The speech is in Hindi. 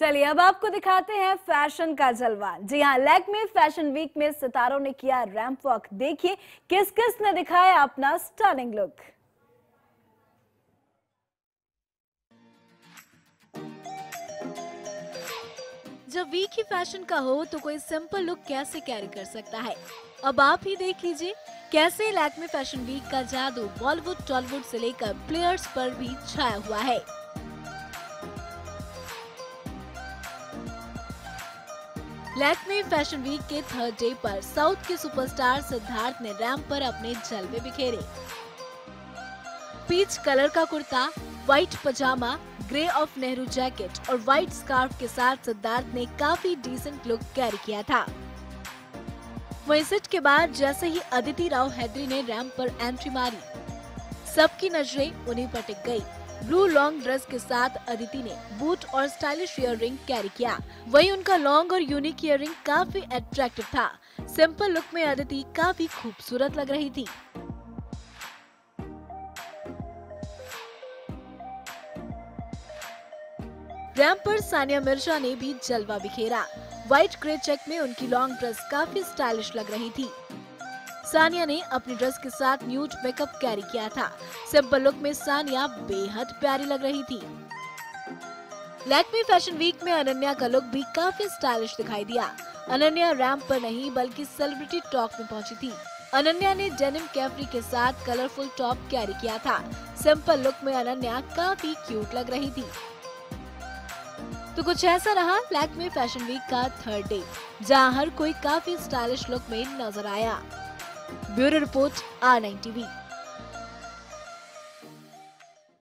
चलिए, अब आपको दिखाते हैं फ़ैशन का जलवा। जी हाँ लैक्मे फ़ैशन वीक में सितारों ने किया रैंप वॉक। देखिए किस किस ने दिखाया अपना स्टनिंग लुक जब वीक ही फ़ैशन का हो तो कोई सिंपल लुक कैसे कैरी कर सकता है? अब आप ही देख लीजिए, कैसे लैक्मे फ़ैशन वीक का जादू बॉलीवुड टॉलीवुड से लेकर प्लेयर्स पर भी छाया हुआ है। लैक्मे फ़ैशन वीक के थर्ड डे पर साउथ के सुपरस्टार सिद्धार्थ ने रैंप पर अपने जलवे बिखेरे। पीच कलर का kurta white pyjama grey off Nehru jacket और व्हाइट स्कार्फ के साथ सिद्धार्थ ने काफ़ी डिसेंट लुक कैरी किया था। वहीं के बाद जैसे ही अदिति राव हैदरी ने रैंप पर एंट्री मारी, सबकी नज़रें उन्हीं पर टिक ब्लू लॉन्ग ड्रेस के साथ अदिति ने बूट और स्टाइलिश इयर कैरी किया। वहीं उनका लॉन्ग और यूनिक इयर काफ़ी अट्रैक्टिव था। सिंपल लुक में अदिति काफ़ी खूबसूरत लग रही थी। रैंप पर सानिया मिर्ज़ा ने भी जलवा बिखेरा। व्हाइट ग्रे चेक में उनकी लॉन्ग ड्रेस काफ़ी स्टाइलिश लग रही थी। सानिया ने अपनी ड्रेस के साथ न्यूट मेकअप कैरी किया था। सिंपल लुक में सानिया बेहद प्यारी लग रही थी। लैक्मी फ़ैशन वीक में अनन्या का लुक भी काफ़ी स्टाइलिश दिखाई दिया। अनन्या रैंप पर नहीं, बल्कि सेलिब्रिटी टॉक में पहुँची थी। अनन्या ने डेनिम कैफरी के साथ कलरफुल टॉप कैरी किया था। सिंपल लुक में अनन्या काफ़ी क्यूट लग रही थी। तो कुछ ऐसा रहा लैक्मे फ़ैशन वीक का थर्ड डे, जहाँ हर कोई काफ़ी स्टाइलिश लुक में नज़र आया। Bureau report R nine TV